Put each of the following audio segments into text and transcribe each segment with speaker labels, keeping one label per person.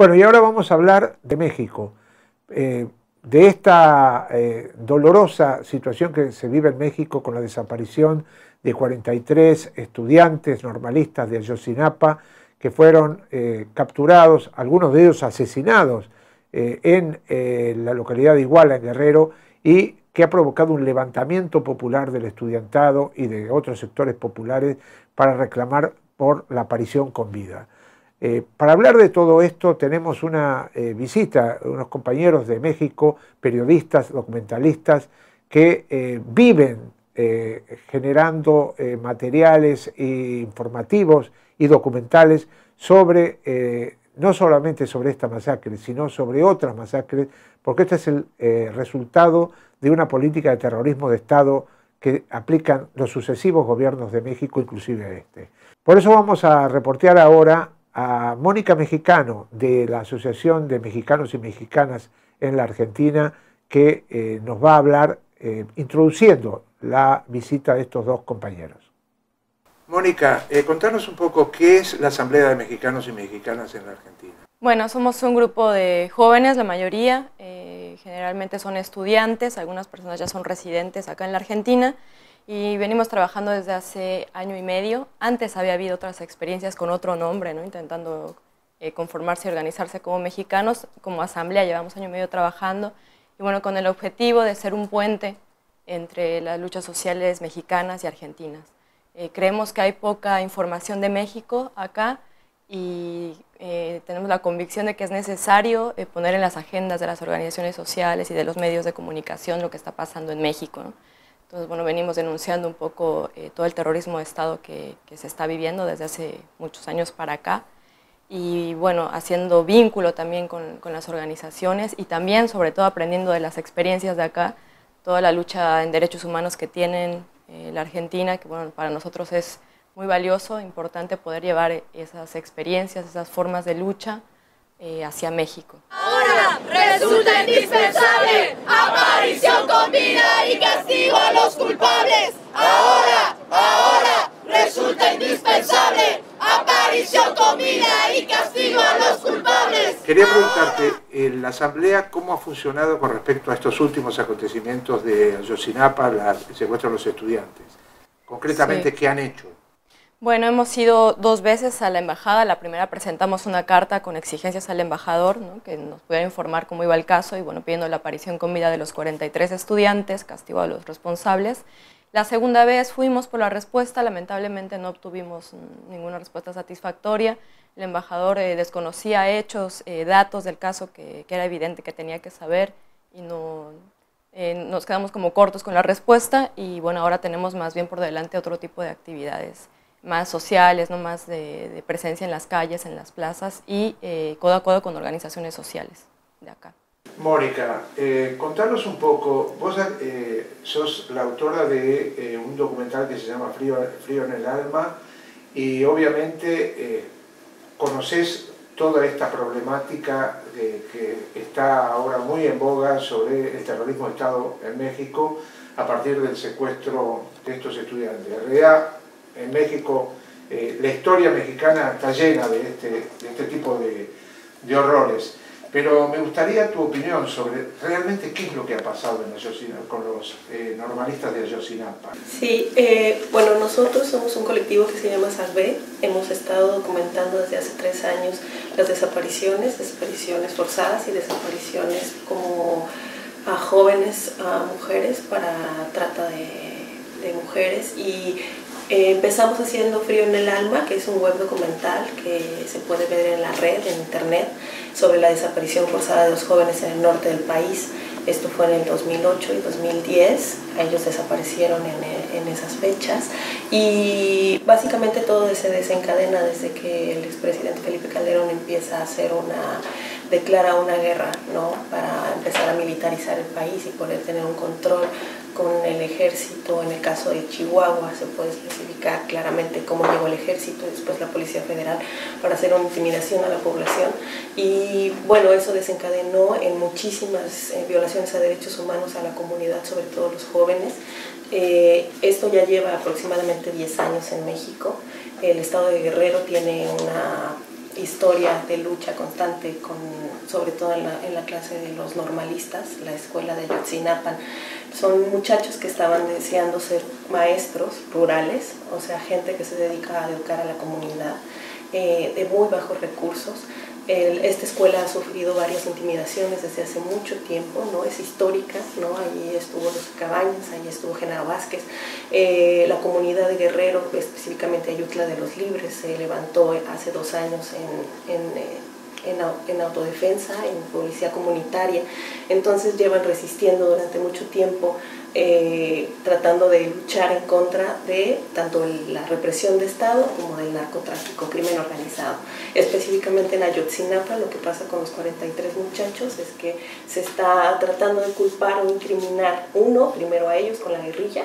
Speaker 1: Bueno, y ahora vamos a hablar de México, eh, de esta eh, dolorosa situación que se vive en México con la desaparición de 43 estudiantes normalistas de Ayotzinapa que fueron eh, capturados, algunos de ellos asesinados en la localidad de Iguala, en Guerrero, y que ha provocado un levantamiento popular del estudiantado y de otros sectores populares para reclamar por la aparición con vida. Eh, para hablar de todo esto tenemos una eh, visita unos compañeros de México, periodistas, documentalistas, que eh, viven generando materiales informativos y documentales sobre, no solamente sobre esta masacre, sino sobre otras masacres, porque este es el resultado de una política de terrorismo de Estado que aplican los sucesivos gobiernos de México, inclusive este. Por eso vamos a reportear ahora a Mónica Mexicano de la Asociación de Mexicanos y Mexicanas en la Argentina, que eh, nos va a hablar eh, introduciendo la visita de estos dos compañeros. Mónica, eh, contanos un poco qué es la Asamblea de Mexicanos y Mexicanas en la Argentina.
Speaker 2: Bueno, somos un grupo de jóvenes, la mayoría, generalmente son estudiantes, algunas personas ya son residentes acá en la Argentina, y venimos trabajando desde hace año y medio. Antes había habido otras experiencias con otro nombre, ¿no? intentando eh, conformarse y organizarse como mexicanos. Como asamblea llevamos año y medio trabajando y bueno, con el objetivo de ser un puente entre las luchas sociales mexicanas y argentinas. Eh, creemos que hay poca información de México acá y eh, tenemos la convicción de que es necesario poner en las agendas de las organizaciones sociales y de los medios de comunicación lo que está pasando en México. Entonces, bueno, venimos denunciando un poco eh, todo el terrorismo de Estado que, se está viviendo desde hace muchos años para acá y, bueno, haciendo vínculo también con, las organizaciones y también, sobre todo, aprendiendo de las experiencias de acá, toda la lucha en derechos humanos que tienen eh, la Argentina, que, bueno, para nosotros es muy valioso, importante poder llevar esas experiencias, esas formas de lucha eh, hacia México.
Speaker 3: Ahora resulta indispensable aparición con y castigo a los culpables. Ahora, ahora resulta indispensable aparición con vida y castigo a los culpables.
Speaker 1: Quería preguntarte, en la Asamblea, ¿cómo ha funcionado con respecto a estos últimos acontecimientos de Ayotzinapa, el secuestro de los estudiantes? Concretamente, ¿qué han hecho?
Speaker 2: Bueno, hemos ido dos veces a la embajada. La primera presentamos una carta con exigencias al embajador, que nos pudiera informar cómo iba el caso y bueno, pidiendo la aparición con vida de los 43 estudiantes, castigo a los responsables. La segunda vez fuimos por la respuesta, lamentablemente no obtuvimos ninguna respuesta satisfactoria. El embajador eh, desconocía hechos, eh, datos del caso que, era evidente que tenía que saber y no, eh, nos quedamos como cortos con la respuesta y bueno, ahora tenemos más bien por delante otro tipo de actividades más sociales, ¿no? más de, presencia en las calles, en las plazas y codo a codo con organizaciones sociales de acá.
Speaker 1: Mónica, eh, contanos un poco, vos eh, sos la autora de eh, un documental que se llama Frío, en el Alma y obviamente conoces toda esta problemática que está ahora muy en boga sobre el terrorismo de Estado en México a partir del secuestro de estos estudiantes. En realidad, en México, eh, la historia mexicana está llena de este, este tipo de, horrores. Pero me gustaría tu opinión sobre realmente qué es lo que ha pasado en con los eh, normalistas de Ayotzinapa.
Speaker 4: Sí, eh, bueno, nosotros somos un colectivo que se llama Salve. Hemos estado documentando desde hace tres años las desapariciones, desapariciones forzadas y desapariciones como a jóvenes, a mujeres para trata de, de mujeres y eh, empezamos haciendo Frío en el Alma, que es un web documental que se puede ver en la red, en internet, sobre la desaparición forzada de los jóvenes en el norte del país. Esto fue en el 2008 y 2010, ellos desaparecieron en, en esas fechas y básicamente todo se desencadena desde que el expresidente Felipe Calderón empieza a hacer una declara una guerra ¿no? para empezar a militarizar el país y poder tener un control con el ejército, en el caso de Chihuahua se puede especificar claramente cómo llegó el ejército y después la Policía Federal para hacer una intimidación a la población y bueno, eso desencadenó en muchísimas eh, violaciones a derechos humanos a la comunidad, sobre todo los jóvenes. Eh, esto ya lleva aproximadamente 10 años en México. El estado de Guerrero tiene una historia de lucha constante, con, sobre todo en la, en la clase de los normalistas, la escuela de Yotzinapan. Son muchachos que estaban deseando ser maestros rurales, o sea, gente que se dedica a educar a la comunidad, eh, de muy bajos recursos esta escuela ha sufrido varias intimidaciones desde hace mucho tiempo, ¿no? es histórica, ¿no? allí estuvo los Cabañas, allí estuvo Genaro Vázquez, eh, la comunidad de Guerrero, específicamente Ayutla de los Libres, se levantó hace dos años en, en eh, en, autodefensa, en policía comunitaria. Entonces llevan resistiendo durante mucho tiempo, eh, tratando de luchar en contra de tanto la represión de Estado como del narcotráfico, crimen organizado. Específicamente en Ayotzinapa lo que pasa con los 43 muchachos es que se está tratando de culpar o incriminar, uno, primero a ellos con la guerrilla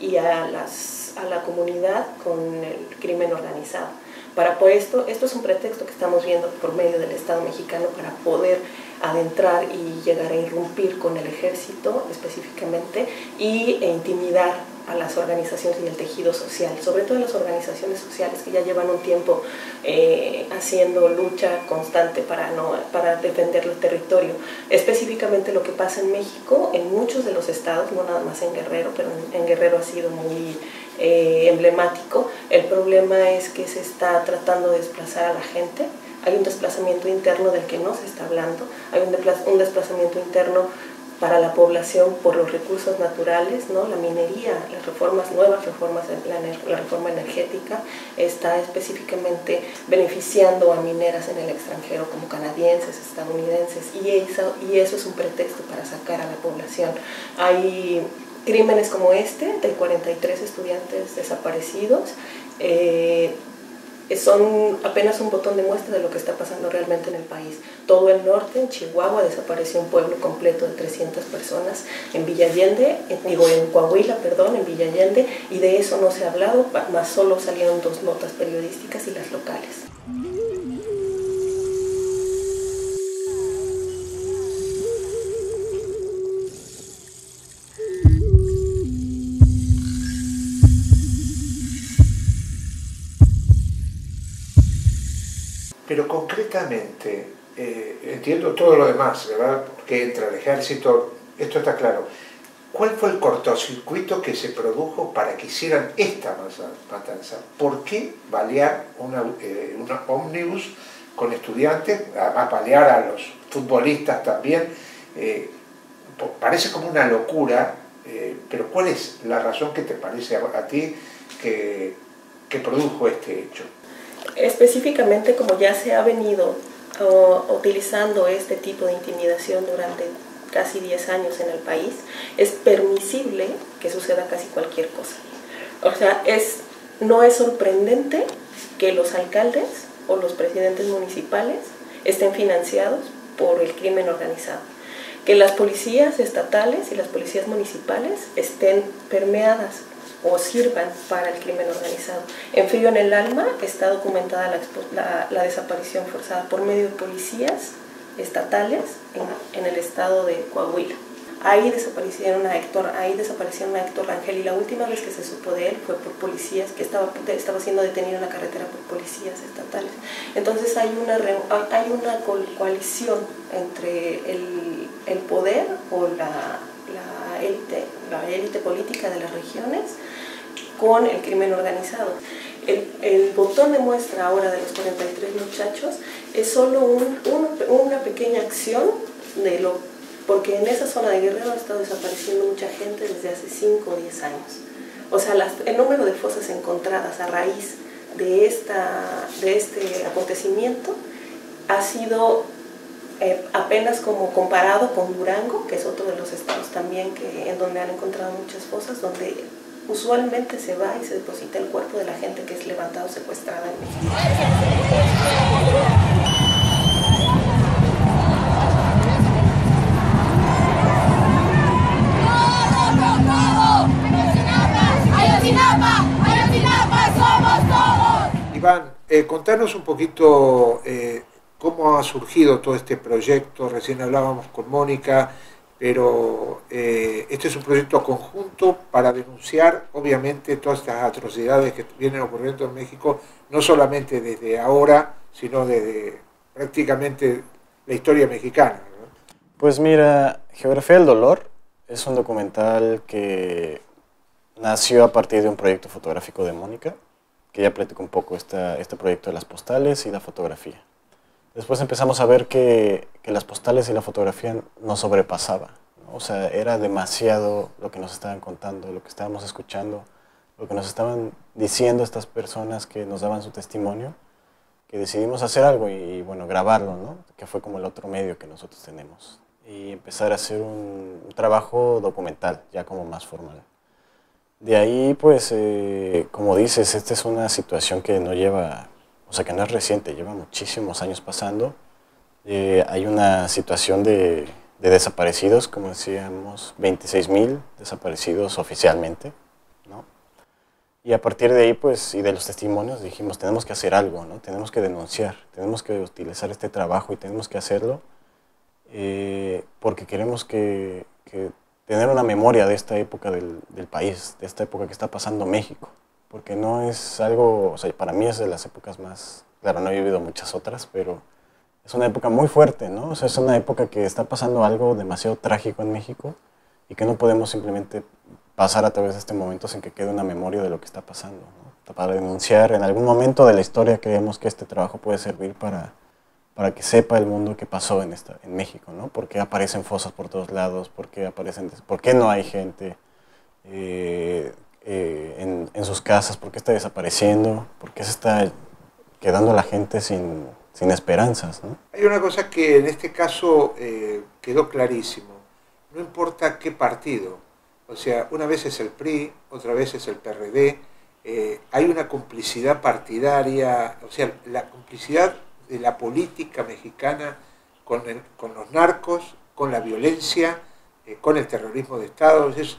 Speaker 4: y a, las, a la comunidad con el crimen organizado para esto, esto es un pretexto que estamos viendo por medio del Estado mexicano para poder adentrar y llegar a irrumpir con el ejército específicamente y, e intimidar a las organizaciones y el tejido social, sobre todo las organizaciones sociales que ya llevan un tiempo eh, haciendo lucha constante para, no, para defender el territorio. Específicamente lo que pasa en México, en muchos de los estados, no nada más en Guerrero, pero en Guerrero ha sido muy eh, emblemático. El problema es que se está tratando de desplazar a la gente. Hay un desplazamiento interno del que no se está hablando. Hay un, desplazamiento interno para la población por los recursos naturales, ¿no? la minería, las reformas, nuevas reformas, la, la, reforma energética está específicamente beneficiando a mineras en el extranjero como canadienses, estadounidenses, y eso, y eso es un pretexto para sacar a la población. Hay crímenes como este, de 43 estudiantes desaparecidos, eh, son apenas un botón de muestra de lo que está pasando realmente en el país. Todo el norte, en Chihuahua, desapareció un pueblo completo de 300 personas, en Villa Allende, digo en Coahuila, perdón, en Villa Allende, y de eso no se ha hablado, más solo salieron dos notas periodísticas y las locales.
Speaker 1: Concretamente, eh, entiendo todo lo demás, ¿verdad? Que entra el ejército, esto está claro. ¿Cuál fue el cortocircuito que se produjo para que hicieran esta matanza? ¿Por qué balear una, eh, una ómnibus con estudiantes, además balear a los futbolistas también? Eh, parece como una locura, pero ¿cuál es la razón que te parece a, ti que produjo este hecho?
Speaker 4: Específicamente, como ya se ha venido utilizando este tipo de intimidación durante casi 10 años en el país, es permisible que suceda casi cualquier cosa. O sea, es, no es sorprendente que los alcaldes o los presidentes municipales estén financiados por el crimen organizado, que las policías estatales y las policías municipales estén permeadas o sirvan para el crimen organizado. En Frío en el Alma está documentada la, desaparición forzada por medio de policías estatales en, el estado de Coahuila. Ahí desaparecieron a Héctor, ahí desaparecieron a Héctor Rangel y la última vez que se supo de él fue por policías, que estaba, estaba siendo detenido en la carretera por policías estatales. Entonces hay una, hay una coalición entre el, el poder o la, la élite, la élite política de las regiones con el crimen organizado. El, botón de muestra ahora de los 43 muchachos es solo una pequeña acción de lo, porque en esa zona de Guerrero ha estado desapareciendo mucha gente desde hace 5 o 10 años. O sea, el número de fosas encontradas a raíz de, esta, de este acontecimiento ha sido eh, apenas como comparado con Durango, que es otro de los estados también que, en donde han encontrado muchas fosas, donde usualmente se va y se deposita el cuerpo de la gente que es levantado secuestrada en México.
Speaker 1: Iván, eh, contanos un poquito eh, cómo ha surgido todo este proyecto. Recién hablábamos con Mónica pero eh, este es un proyecto conjunto para denunciar, obviamente, todas estas atrocidades que vienen ocurriendo en México, no solamente desde ahora, sino desde prácticamente la historia mexicana.
Speaker 5: Pues mira, Geografía del Dolor es un documental que nació a partir de un proyecto fotográfico de Mónica, que ya platicó un poco esta, este proyecto de las postales y la fotografía. Después empezamos a ver que, que las postales y la fotografía nos sobrepasaba. O sea, era demasiado lo que nos estaban contando, lo que estábamos escuchando, lo que nos estaban diciendo estas personas que nos daban su testimonio, que decidimos hacer algo y, bueno, grabarlo, ¿no? Que fue como el otro medio que nosotros tenemos. Y empezar a hacer un, un trabajo documental, ya como más formal. De ahí, pues, eh, como dices, esta es una situación que no lleva o sea que no es reciente, lleva muchísimos años pasando. Eh, hay una situación de, de, desaparecidos, como decíamos, 26 mil desaparecidos oficialmente, ¿no? Y a partir de ahí, pues, y de los testimonios, dijimos, tenemos que hacer algo, ¿no? Tenemos que denunciar, tenemos que utilizar este trabajo y tenemos que hacerlo eh, porque queremos que, tener una memoria de esta época del país, de esta época que está pasando México porque no es algo, o sea, para mí es de las épocas más, claro, no he vivido muchas otras, pero es una época muy fuerte, ¿no? O sea, es una época que está pasando algo demasiado trágico en México y que no podemos simplemente pasar a través de este momento sin que quede una memoria de lo que está pasando, ¿no? Para denunciar en algún momento de la historia creemos que este trabajo puede servir para, para que sepa el mundo qué pasó en, esta, en México, ¿no? ¿Por qué aparecen fosas por todos lados? ¿Por qué, aparecen, por qué no hay gente? Eh, eh, en, sus casas, por qué está desapareciendo, por qué se está quedando la gente sin, sin esperanzas. ¿no?
Speaker 1: Hay una cosa que en este caso eh, quedó clarísimo, no importa qué partido, o sea, una vez es el PRI, otra vez es el PRD, eh, hay una complicidad partidaria, o sea, la complicidad de la política mexicana con, el, con los narcos, con la violencia, con el terrorismo de Estado, es,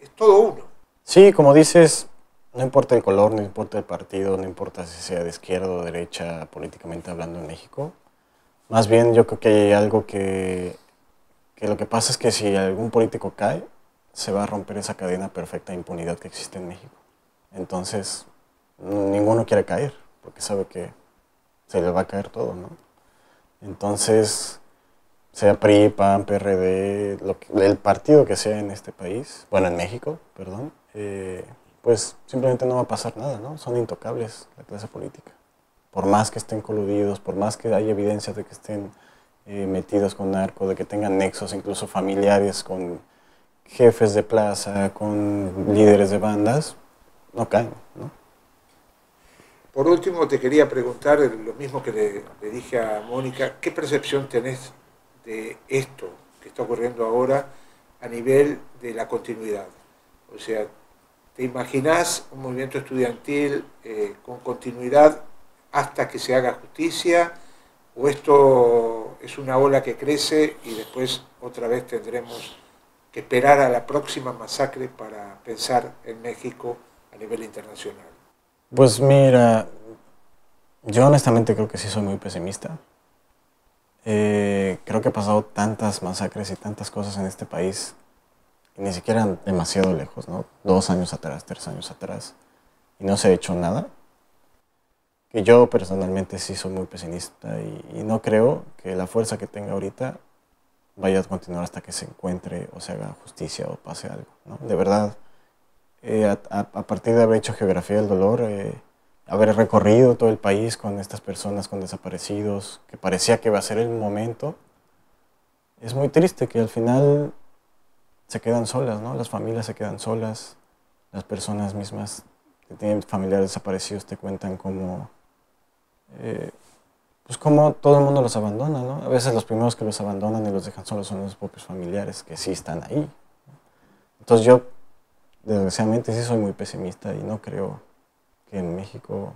Speaker 1: es todo uno.
Speaker 5: Sí, como dices, no importa el color, no importa el partido, no importa si sea de izquierda o derecha políticamente hablando en México. Más bien yo creo que hay algo que, que lo que pasa es que si algún político cae, se va a romper esa cadena perfecta de impunidad que existe en México. Entonces, ninguno quiere caer, porque sabe que se le va a caer todo, ¿no? Entonces, sea PRI, PAN, PRD, lo que, el partido que sea en este país, bueno, en México, perdón, eh, pues simplemente no va a pasar nada, ¿no? Son intocables la clase política. Por más que estén coludidos, por más que haya evidencia de que estén eh, metidos con narco, de que tengan nexos incluso familiares con jefes de plaza, con líderes de bandas, no caen, ¿no?
Speaker 1: Por último, te quería preguntar lo mismo que le, le dije a Mónica, ¿qué percepción tenés de esto que está ocurriendo ahora a nivel de la continuidad? O sea, ¿Te imaginás un movimiento estudiantil eh, con continuidad hasta que se haga justicia? ¿O esto es una ola que crece y después otra vez tendremos que esperar a la próxima masacre para pensar en México a nivel internacional?
Speaker 5: Pues mira, yo honestamente creo que sí soy muy pesimista. Eh, creo que ha pasado tantas masacres y tantas cosas en este país ni siquiera demasiado lejos, ¿no? Dos años atrás, tres años atrás, y no se ha hecho nada. Que yo personalmente sí soy muy pesimista y, no creo que la fuerza que tenga ahorita vaya a continuar hasta que se encuentre o se haga justicia o pase algo. ¿no? De verdad, eh, a, partir de haber hecho geografía del dolor, eh, haber recorrido todo el país con estas personas, con desaparecidos, que parecía que iba a ser el momento, es muy triste que al final se quedan solas, ¿no? Las familias se quedan solas, las personas mismas que tienen familiares desaparecidos te cuentan cómo, eh, pues cómo todo el mundo los abandona, ¿no? A veces los primeros que los abandonan y los dejan solos son los propios familiares que sí están ahí. Entonces yo, desgraciadamente, sí soy muy pesimista y no creo que en México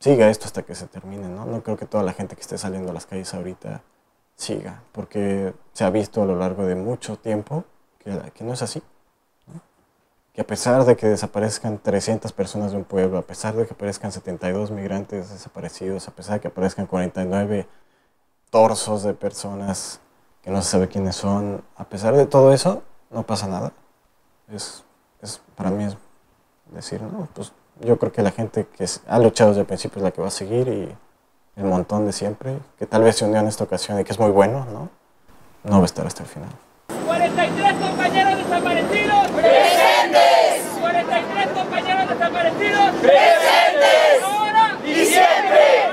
Speaker 5: siga esto hasta que se termine, ¿no? No creo que toda la gente que esté saliendo a las calles ahorita siga, porque se ha visto a lo largo de mucho tiempo que, no es así. Que a pesar de que desaparezcan 300 personas de un pueblo, a pesar de que aparezcan 72 migrantes desaparecidos, a pesar de que aparezcan 49 torsos de personas que no se sabe quiénes son, a pesar de todo eso, no pasa nada. Es, es para mí es decir, no, pues yo creo que la gente que ha luchado desde el principio es la que va a seguir y el montón de siempre, que tal vez se unió en esta ocasión y que es muy bueno, ¿no? No va a estar hasta el final.
Speaker 3: 43 compañeros desaparecidos. Presentes. 43 compañeros desaparecidos. Presentes. Ahora y siempre.